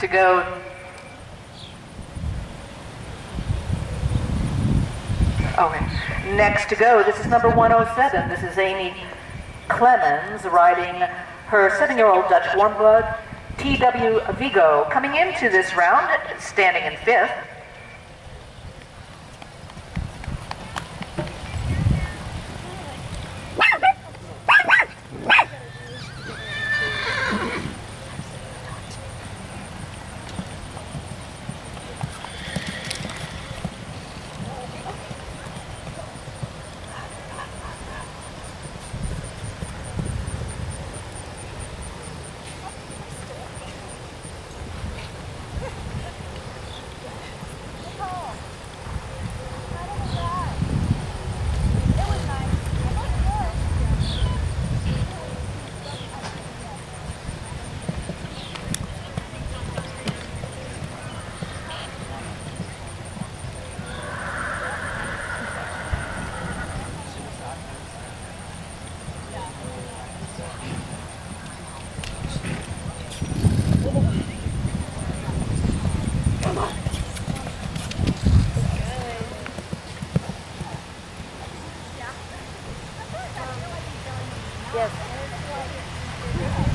to go. Okay. Next to go, this is number 107. This is Amy Clemmons riding her seven-year-old Dutch Warmblood, TW Viggo, coming into this round, standing in fifth. Yes.